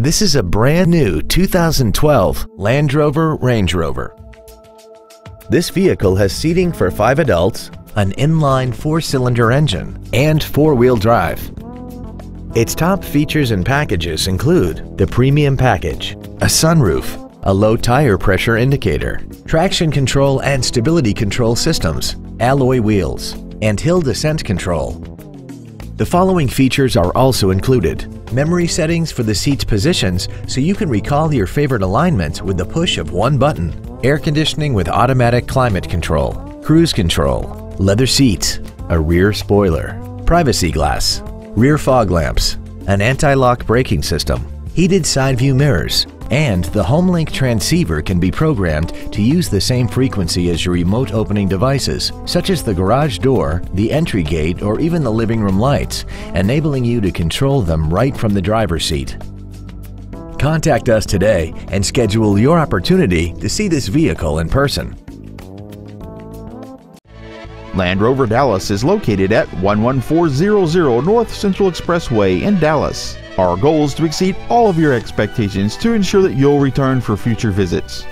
This is a brand new 2012 Land Rover Range Rover. This vehicle has seating for five adults, an inline four-cylinder engine, and four-wheel drive. Its top features and packages include the Premium Package, a sunroof, a low tire pressure indicator, traction control and stability control systems, alloy wheels, and hill descent control. The following features are also included. Memory settings for the seat's positions so you can recall your favorite alignments with the push of one button, air conditioning with automatic climate control, cruise control, leather seats, a rear spoiler, privacy glass, rear fog lamps, an anti-lock braking system, heated side view mirrors, and the HomeLink transceiver can be programmed to use the same frequency as your remote opening devices, such as the garage door, the entry gate, or even the living room lights, enabling you to control them right from the driver's seat. Contact us today and schedule your opportunity to see this vehicle in person. Land Rover Dallas is located at 11400 North Central Expressway in Dallas. Our goal is to exceed all of your expectations to ensure that you'll return for future visits.